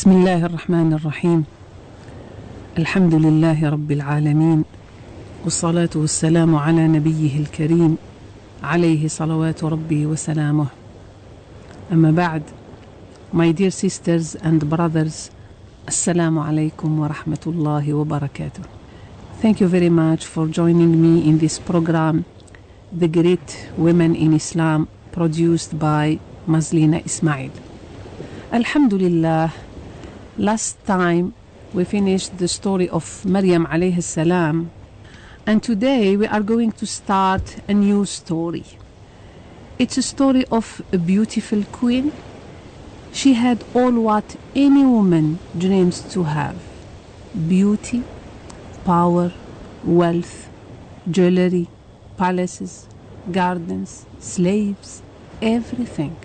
بسم الله الرحمن الرحيم الحمد لله رب العالمين والصلاة والسلام على نبيه الكريم عليه صلوات ربي وسلامه أما بعد My dear sisters and brothers السلام عليكم ورحمة الله وبركاته Thank you very much for joining me in this program The Great Women in Islam produced by Mazlina Ismail. الحمد لله last time we finished the story of Maryam alayhi salam and today we are going to start a new story. It's a story of a beautiful queen. She had all what any woman dreams to have beauty, power, wealth, jewelry, palaces, gardens, slaves, everything.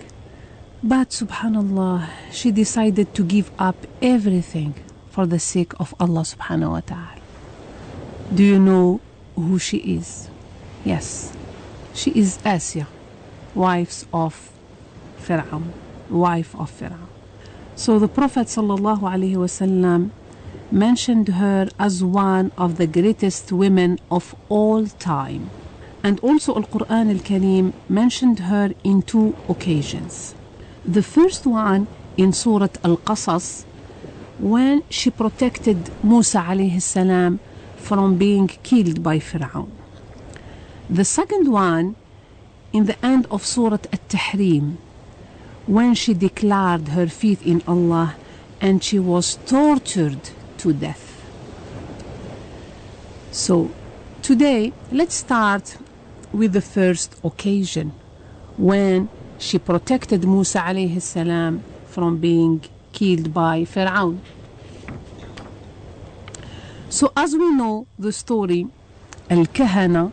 But subhanallah, she decided to give up everything for the sake of Allah subhanahu wa ta'ala. Do you know who she is? Yes, she is Asiya, wife of Fir'aun, wife of Fir'aun. So the Prophet sallallahu alaihi wasallam mentioned her as one of the greatest women of all time. And also Al-Quran Al-Kareem mentioned her in two occasions. The first one in Surah Al-Qasas when she protected Musa alayhi from being killed by Fir'aun. The second one in the end of Surah At-Tahrim when she declared her faith in Allah and she was tortured to death. So today let's start with the first occasion when she protected Musa alayhi salam from being killed by Fir'aun. So as we know the story, Al-Kahana,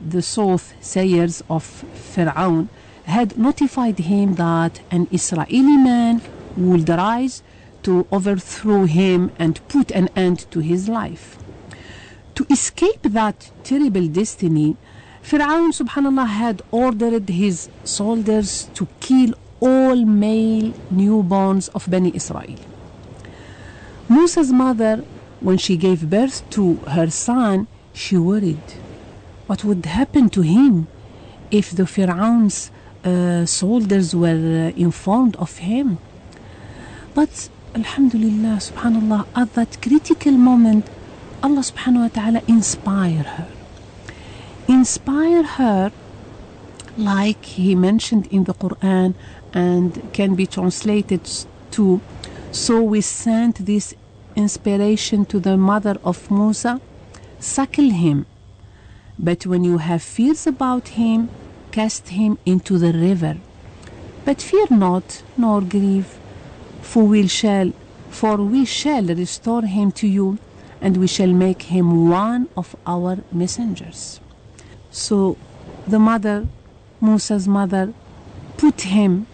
the soothsayers of Fir'aun, had notified him that an Israeli man would rise to overthrow him and put an end to his life. To escape that terrible destiny, Fir'aun subhanallah had ordered his soldiers to kill all male newborns of Bani Israel. Musa's mother, when she gave birth to her son, she worried. What would happen to him if the Fir'aun's uh, soldiers were uh, informed of him? But Alhamdulillah, subhanallah, at that critical moment, Allah subhanahu wa ta'ala inspired her inspire her like he mentioned in the Quran and can be translated to so we sent this inspiration to the mother of Musa suckle him. But when you have fears about him cast him into the river. But fear not nor grieve for we shall for we shall restore him to you and we shall make him one of our messengers so the mother, Musa's mother, put him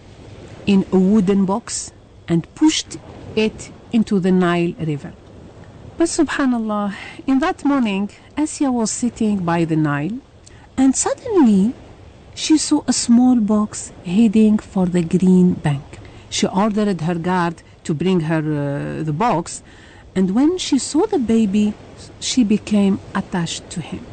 in a wooden box and pushed it into the Nile River. But subhanallah, in that morning, Asiya was sitting by the Nile and suddenly she saw a small box heading for the green bank. She ordered her guard to bring her uh, the box and when she saw the baby, she became attached to him.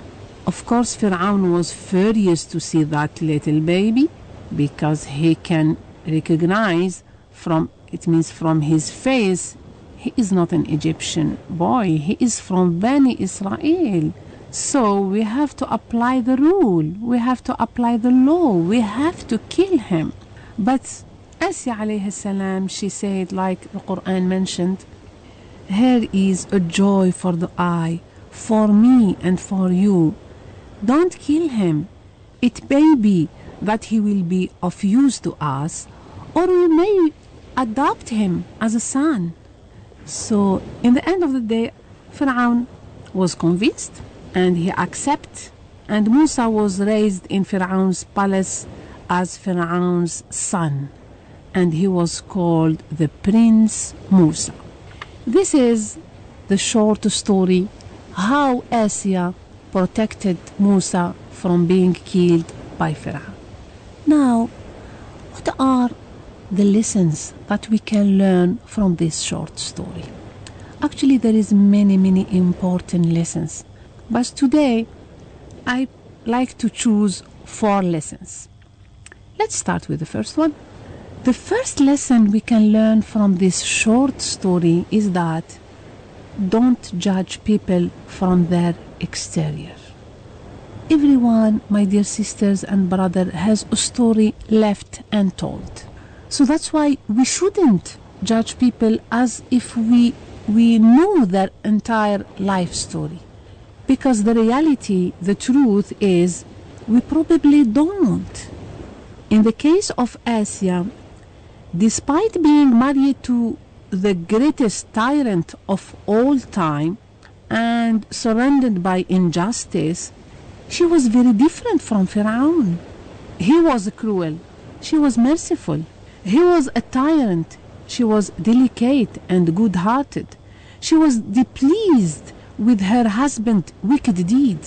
Of course, Fir'aun was furious to see that little baby because he can recognize from it means from his face he is not an Egyptian boy, he is from Bani Israel. So we have to apply the rule, we have to apply the law, we have to kill him. But Asya alayhi salam, she said, like the Quran mentioned, here is a joy for the eye, for me and for you don't kill him. It may be that he will be of use to us, or we may adopt him as a son. So, in the end of the day, Pharaoh was convinced and he accepted, and Musa was raised in Pharaoh's palace as Pharaoh's son, and he was called the Prince Musa. This is the short story how Asiya protected Musa from being killed by Pharaoh. Now, what are the lessons that we can learn from this short story. Actually, there is many, many important lessons. But today, I like to choose four lessons. Let's start with the first one. The first lesson we can learn from this short story is that don't judge people from their exterior. Everyone, my dear sisters and brother, has a story left untold. So that's why we shouldn't judge people as if we we know their entire life story. Because the reality, the truth is we probably don't. In the case of Asiya, despite being married to the greatest tyrant of all time and surrounded by injustice, she was very different from Pharaoh. He was cruel, she was merciful. He was a tyrant, she was delicate and good hearted. She was displeased with her husband's wicked deed.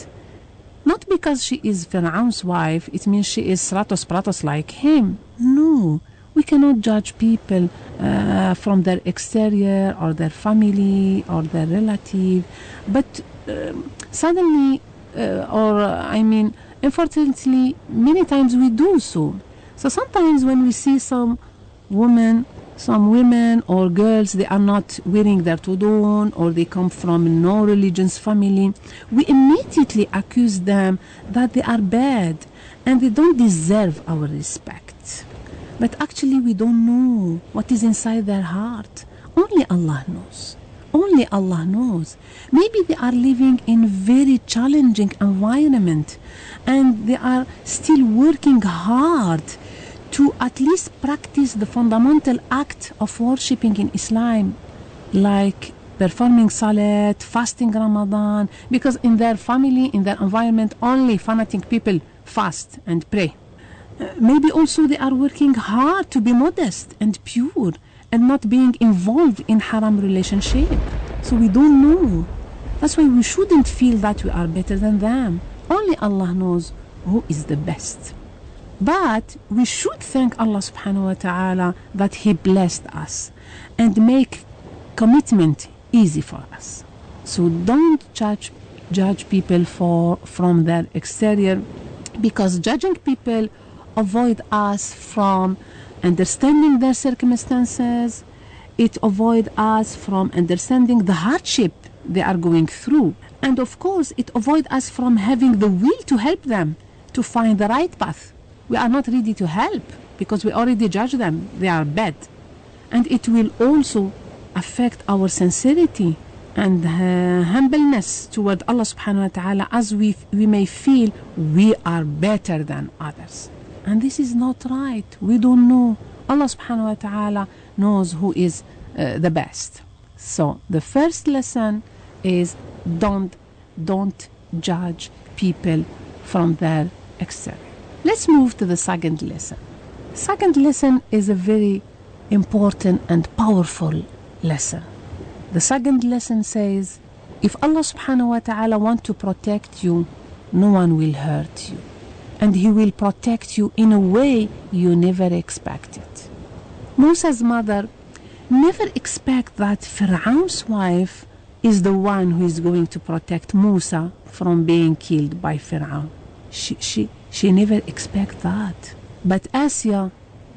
Not because she is Pharaoh's wife, it means she is Stratos Pratos like him. No, we cannot judge people uh, from their exterior or their family or their relative. But um, suddenly, uh, or uh, I mean, unfortunately, many times we do so. So sometimes when we see some women some women or girls they are not wearing their tudung or they come from no religious family we immediately accuse them that they are bad and they don't deserve our respect but actually we don't know what is inside their heart. Only allah knows. Only allah knows. Maybe they are living in very challenging environment and they are still working hard to at least practice the fundamental act of worshipping in Islam, like performing salat, fasting Ramadan, because in their family, in their environment, only fanatic people fast and pray. Maybe also they are working hard to be modest and pure and not being involved in haram relationship. So we don't know. That's why we shouldn't feel that we are better than them. Only Allah knows who is the best. But we should thank Allah subhanahu wa ta'ala that He blessed us and make commitment easy for us. So don't judge judge people for from their exterior because judging people avoid us from understanding their circumstances. It avoid us from understanding the hardship they are going through. And of course it avoid us from having the will to help them to find the right path. We are not ready to help because we already judge them. They are bad. And it will also affect our sincerity and uh, humbleness toward Allah subhanahu wa ta'ala as we, we may feel we are better than others and this is not right we don't know Allah subhanahu wa ta'ala knows who is uh, the best so the first lesson is don't don't judge people from their exterior Let's move to the second lesson. Second lesson is a very important and powerful lesson. The second lesson says, if Allah subhanahu wa ta'ala want to protect you, no one will hurt you. And He will protect you in a way you never expected. Musa's mother never expect that Pharaoh's wife is the one who is going to protect Musa from being killed by Pharaoh. She, she, she never expect that. But Asya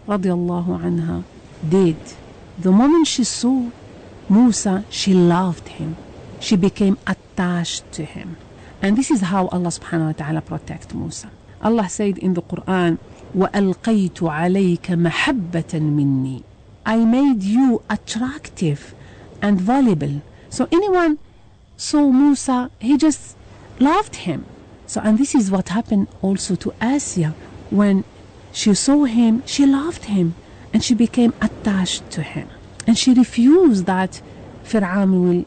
radiallahu anha did. The moment she saw Musa, she loved him. She became attached to him. And this is how Allah subhanahu wa ta'ala protect Musa. Allah said in the Quran, وَأَلْقَيْتُ عَلَيْكَ مَحَبَّةً مِنِّي I made you attractive and valuable. So anyone saw Musa, he just loved him. So, and this is what happened also to Asiya. When she saw him, she loved him and she became attached to him. And she refused that Fir'aun will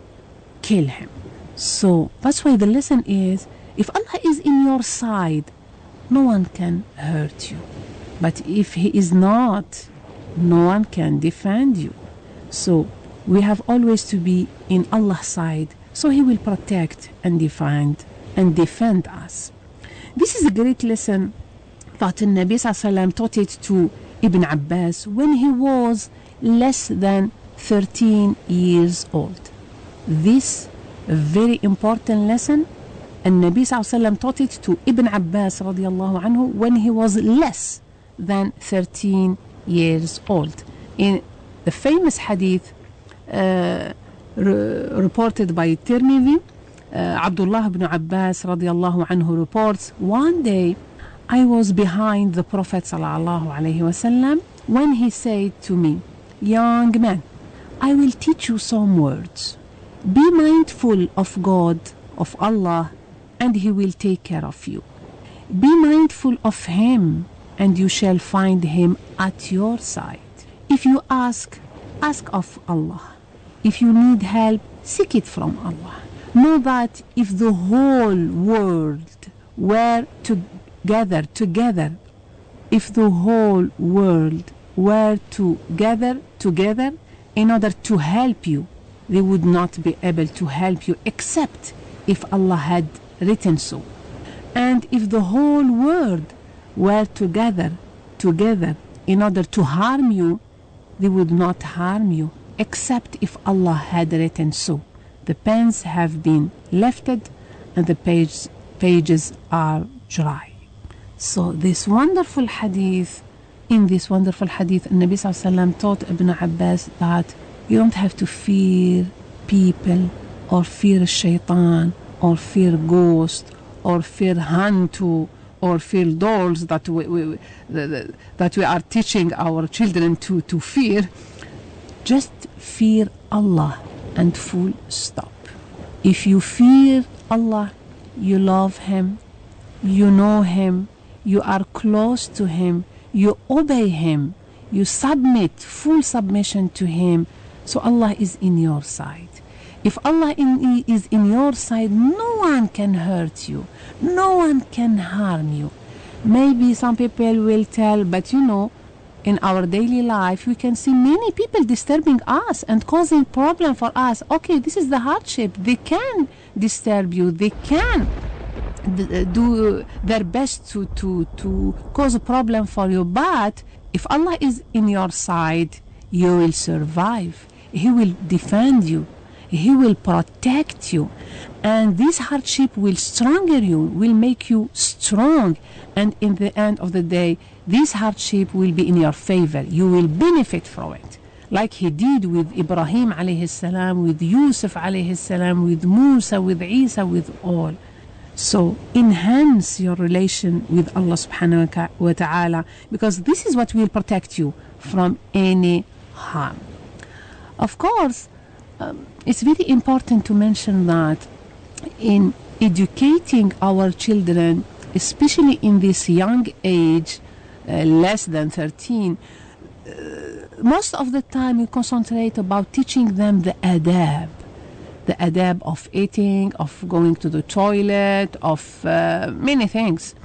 kill him. So that's why the lesson is if Allah is in your side, no one can hurt you. But if He is not, no one can defend you. So we have always to be in Allah's side so He will protect and defend and defend us. This is a great lesson that Nabi Sallallahu taught it to Ibn Abbas when he was less than 13 years old. This very important lesson Nabi Wasallam taught it to Ibn Abbas رضي الله عنه when he was less than 13 years old. In the famous hadith uh, re reported by Tirmidhi, uh, Abdullah ibn Abbas radiallahu anhu reports, one day I was behind the Prophet sallallahu alayhi wasallam when he said to me, young man, I will teach you some words. Be mindful of God, of Allah, and He will take care of you. Be mindful of Him, and you shall find Him at your side. If you ask, ask of Allah. If you need help, seek it from Allah. Know that if the whole world were together, together, if the whole world were to gather together in order to help you, they would not be able to help you except if Allah had written so. And if the whole world were together, together in order to harm you, they would not harm you except if Allah had written so. The pens have been lifted and the page, pages are dry. So this wonderful hadith, in this wonderful hadith, Nabi Sallallahu taught Ibn Abbas that you don't have to fear people or fear shaitan or fear ghosts or fear hantu or fear dolls that we, we, that we are teaching our children to, to fear. Just fear Allah and full stop. If you fear Allah, you love Him, you know Him, you are close to Him, you obey Him, you submit, full submission to Him. So Allah is in your side. If Allah in, is in your side, no one can hurt you, no one can harm you. Maybe some people will tell, but you know, in our daily life, we can see many people disturbing us and causing problem for us. Okay, this is the hardship. They can disturb you. They can uh, do their best to, to, to cause a problem for you. But if Allah is in your side, you will survive. He will defend you. He will protect you. And this hardship will stronger you, will make you strong. And in the end of the day, this hardship will be in your favor. You will benefit from it. Like he did with Ibrahim alayhi salam, with Yusuf alayhi salam, with Musa, with Isa, with all. So enhance your relation with Allah subhanahu wa ta'ala because this is what will protect you from any harm. Of course, um, it's very important to mention that in educating our children, especially in this young age, uh, less than 13, uh, most of the time we concentrate about teaching them the adab the adab of eating, of going to the toilet, of uh, many things.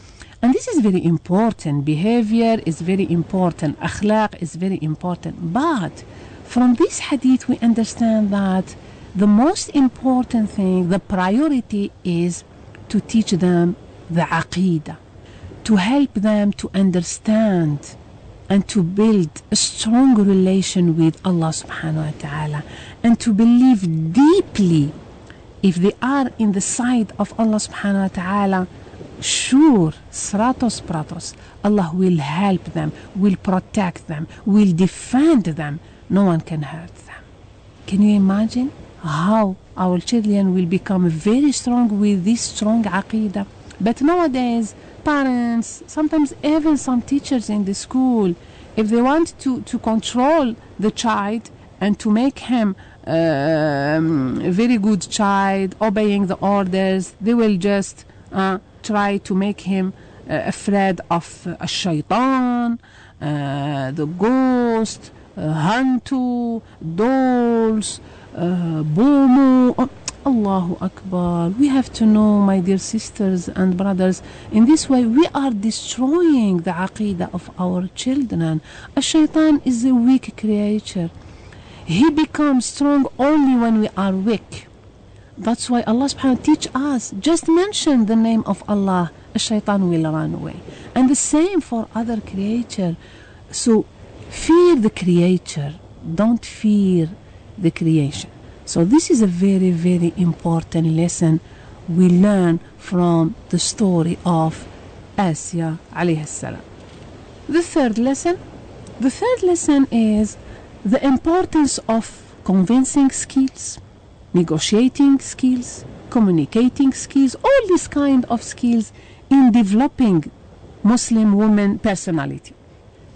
And this is very important. Behavior is very important. Akhlaq is very important. But from this hadith, we understand that the most important thing, the priority is to teach them the aqidah, to help them to understand and to build a strong relation with Allah subhanahu wa ta'ala and to believe deeply if they are in the side of Allah subhanahu wa ta'ala sure stratos pratos. Allah will help them will protect them will defend them. No one can hurt them. Can you imagine how our children will become very strong with this strong aqidah? But nowadays parents sometimes even some teachers in the school if they want to, to control the child and to make him um, a very good child obeying the orders they will just uh, try to make him uh, afraid of uh, a shaitan uh, the ghost hantu dolls uh, uh, Allahu Akbar. We have to know, my dear sisters and brothers, in this way we are destroying the aqidah of our children. A shaitan is a weak creature. He becomes strong only when we are weak. That's why Allah subhanahu wa teach us. Just mention the name of Allah, a shaitan will run away. And the same for other creature. So fear the creator, don't fear the creation. So this is a very, very important lesson we learn from the story of Asya alayhi salam. The third lesson, the third lesson is the importance of convincing skills, negotiating skills, communicating skills, all these kind of skills in developing Muslim woman personality.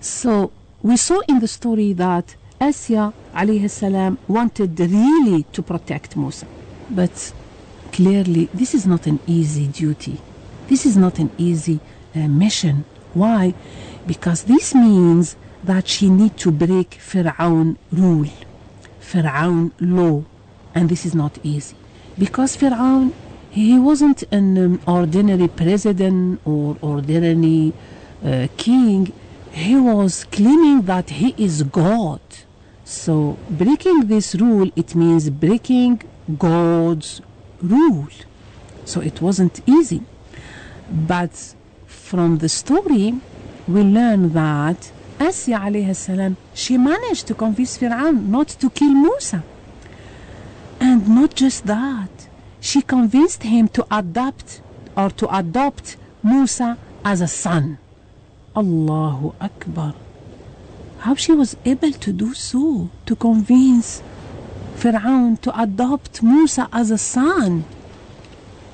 So we saw in the story that Asya alayhi salam wanted really to protect Musa. But clearly this is not an easy duty. This is not an easy uh, mission. Why? Because this means that she need to break Fir'aun rule, Fir'aun law. And this is not easy. Because Fir'aun, he wasn't an um, ordinary president or ordinary uh, king. He was claiming that he is God. So breaking this rule, it means breaking God's rule. So it wasn't easy. But from the story, we learn that Asya alayhi salam, she managed to convince Fir'aun not to kill Musa. And not just that, she convinced him to adopt or to adopt Musa as a son. Allahu Akbar. How she was able to do so, to convince Fir'aun to adopt Musa as a son.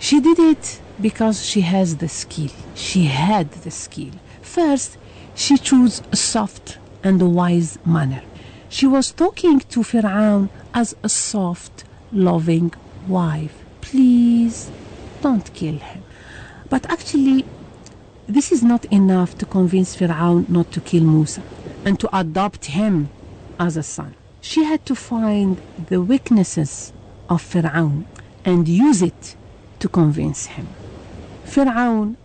She did it because she has the skill. She had the skill. First, she chose a soft and a wise manner. She was talking to Fir'aun as a soft, loving wife. Please don't kill him. But actually, this is not enough to convince Fir'aun not to kill Musa and to adopt him as a son. She had to find the weaknesses of Fir'aun and use it to convince him. Fir'aun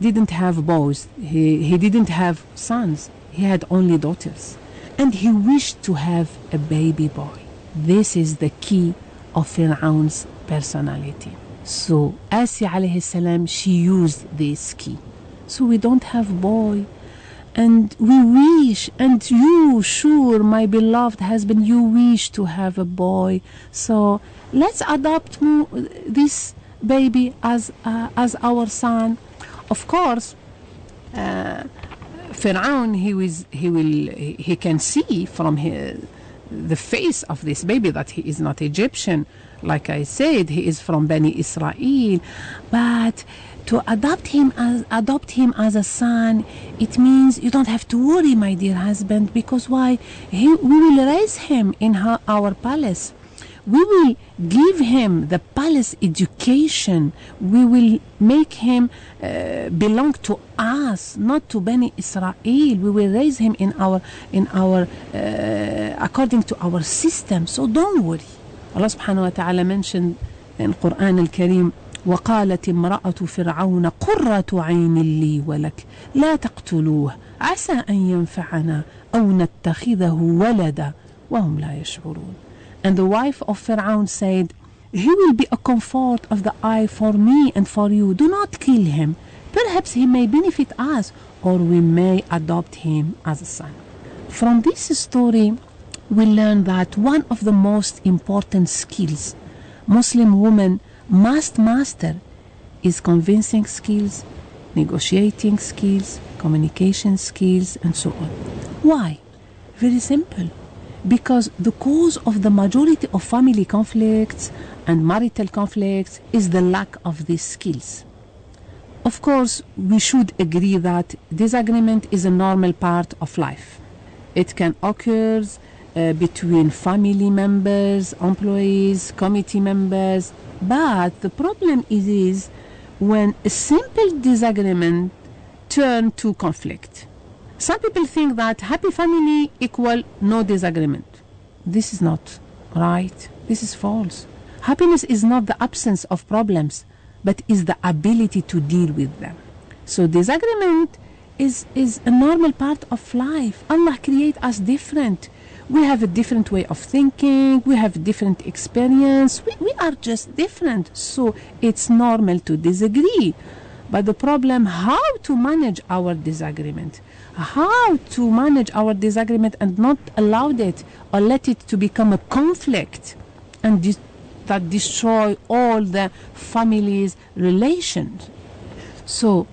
didn't have boys, he, he didn't have sons, he had only daughters. And he wished to have a baby boy. This is the key of Fir'aun's personality. So Asya alayhi salam, she used this key. So we don't have boy, and we wish, and you, sure, my beloved husband, you wish to have a boy. So let's adopt this baby as uh, as our son. Of course, uh, Fir'aun, he was he will he can see from his, the face of this baby that he is not Egyptian. Like I said, he is from Bani Israel, but to adopt him as adopt him as a son it means you don't have to worry my dear husband because why? He, we will raise him in ha- our palace we will give him the palace education we will make him uh, belong to us not to bani israel we will raise him in our in our uh, according to our system so don't worry allah subhanahu wa ta'ala mentioned in quran al-karim وقالت امرأة فرعون قرة عين لي ولك لا تقتلوه عسى أن ينفعنا أو نتخذه ولدا وهم لا يشعرون And the wife of Pharaoh said, He will be a comfort of the eye for me and for you. Do not kill him. Perhaps he may benefit us, or we may adopt him as a son. From this story, we learn that one of the most important skills Muslim women must master is convincing skills, negotiating skills, communication skills, and so on. Why? Very simple. Because the cause of the majority of family conflicts and marital conflicts is the lack of these skills. Of course, we should agree that disagreement is a normal part of life. It can occur uh, between family members, employees, committee members, but the problem is, is when a simple disagreement turns to conflict. Some people think that happy family equal no disagreement. This is not right. This is false. Happiness is not the absence of problems, but is the ability to deal with them. So disagreement is, is a normal part of life. Allah create us different. We have a different way of thinking, we have different experience, we, we are just different. So it's normal to disagree. But the problem how to manage our disagreement, how to manage our disagreement and not allow it or let it to become a conflict and dis- that destroy all the family's relations. So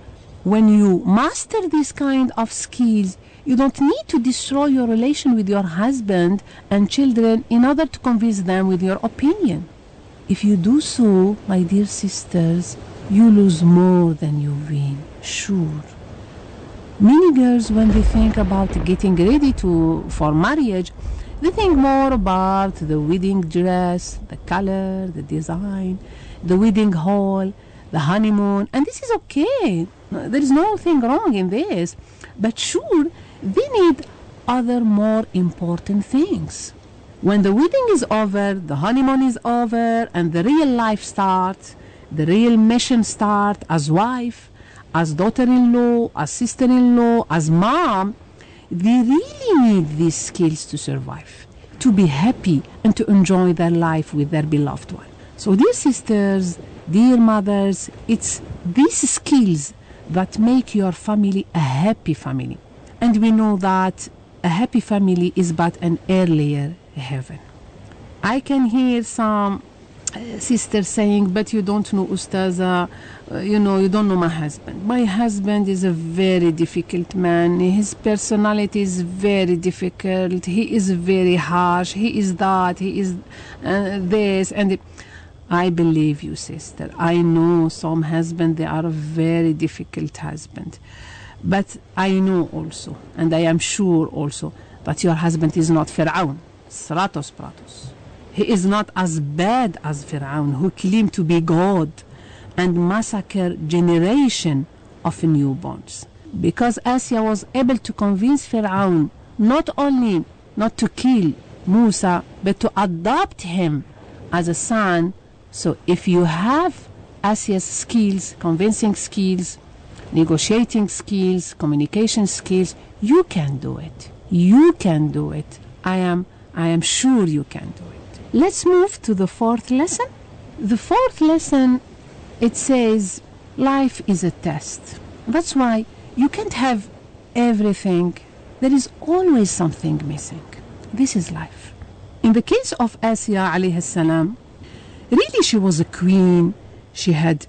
when you master this kind of skills, you don't need to destroy your relation with your husband and children in order to convince them with your opinion. If you do so, my dear sisters, you lose more than you win, sure. Many girls, when they think about getting ready to for marriage, they think more about the wedding dress, the color, the design, the wedding hall, the honeymoon, and this is okay. There is nothing wrong in this. But sure, they need other more important things. When the wedding is over, the honeymoon is over, and the real life starts, the real mission starts as wife, as daughter-in-law, as sister-in-law, as mom, they really need these skills to survive, to be happy and to enjoy their life with their beloved one. So dear sisters, dear mothers, it's these skills that make your family a happy family. And we know that a happy family is but an earlier heaven. I can hear some uh, sisters saying, but you don't know Ustaza, uh, you know, you don't know my husband. My husband is a very difficult man. His personality is very difficult. He is very harsh. He is that. He is uh, this. And I believe you, sister. I know some husbands, they are a very difficult husband. But I know also, and I am sure also, that your husband is not Fir'aun, Stratos Pratos. He is not as bad as Fir'aun, who claimed to be God and massacre generation of newborns. Because Asya was able to convince Fir'aun not only not to kill Musa, but to adopt him as a son. So if you have Asya's skills, convincing skills, negotiating skills, communication skills, you can do it. You can do it. I am I am sure you can do it. Let's move to the fourth lesson. The fourth lesson it says life is a test. That's why you can't have everything. There is always something missing. This is life. In the case of Asiya alayhi salam, really she was a queen. She had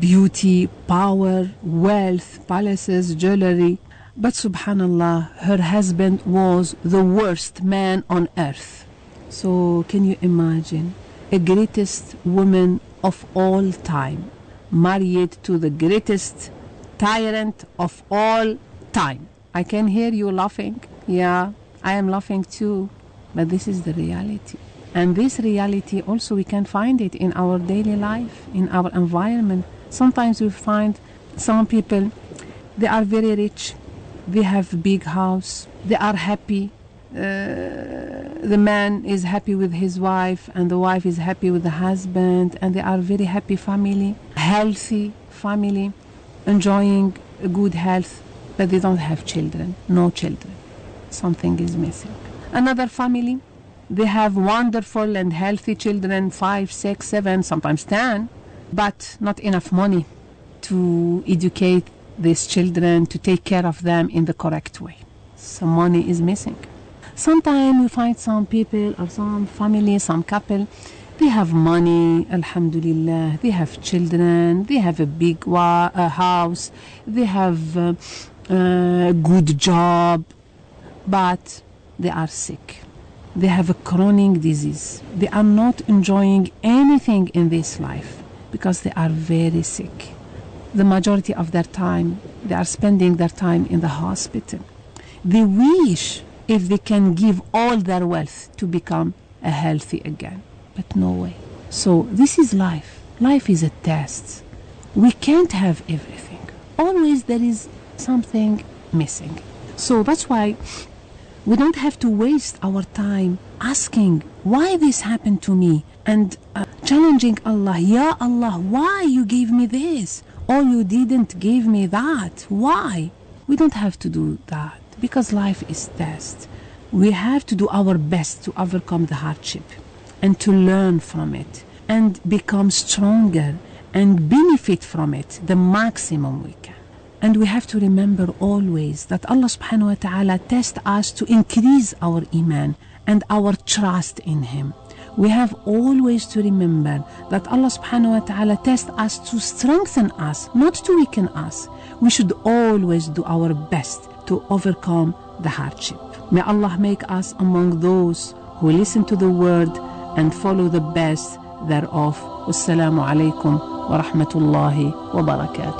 beauty, power, wealth, palaces, jewelry. But subhanallah, her husband was the worst man on earth. So can you imagine? A greatest woman of all time, married to the greatest tyrant of all time. I can hear you laughing. Yeah, I am laughing too. But this is the reality. And this reality also we can find it in our daily life, in our environment. Sometimes we find some people, they are very rich, they have big house, they are happy. Uh, the man is happy with his wife and the wife is happy with the husband and they are very happy family, healthy family, enjoying good health, but they don't have children, no children. Something is missing. Another family, they have wonderful and healthy children, five, six, seven, sometimes ten, but not enough money to educate these children, to take care of them in the correct way. Some money is missing. Sometimes you find some people or some family, some couple, they have money, alhamdulillah, they have children, they have a big wa- uh, house, they have a uh, uh, good job, but they are sick. They have a chronic disease. They are not enjoying anything in this life because they are very sick. The majority of their time, they are spending their time in the hospital. They wish if they can give all their wealth to become a healthy again, but no way. So this is life. Life is a test. We can't have everything. Always there is something missing. So that's why we don't have to waste our time asking why this happened to me and uh, challenging Allah, Ya Allah, why you gave me this? Or you didn't give me that? Why? We don't have to do that because life is test. We have to do our best to overcome the hardship and to learn from it and become stronger and benefit from it the maximum we can. And we have to remember always that Allah subhanahu wa ta'ala tests us to increase our iman and our trust in Him. We have always to remember that Allah subhanahu wa ta'ala tests us to strengthen us, not to weaken us. We should always do our best to overcome the hardship. May Allah make us among those who listen to the word and follow the best thereof. Wassalamu alaikum wa rahmatullahi wa barakatuh.